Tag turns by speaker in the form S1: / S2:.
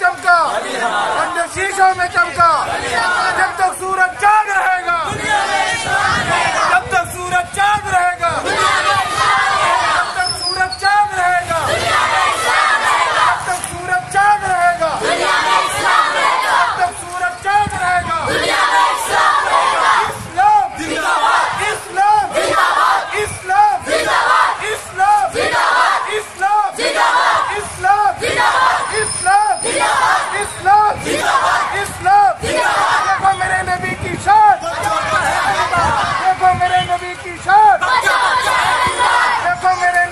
S1: चमका। पंडित शीशों में चमका। Defenderé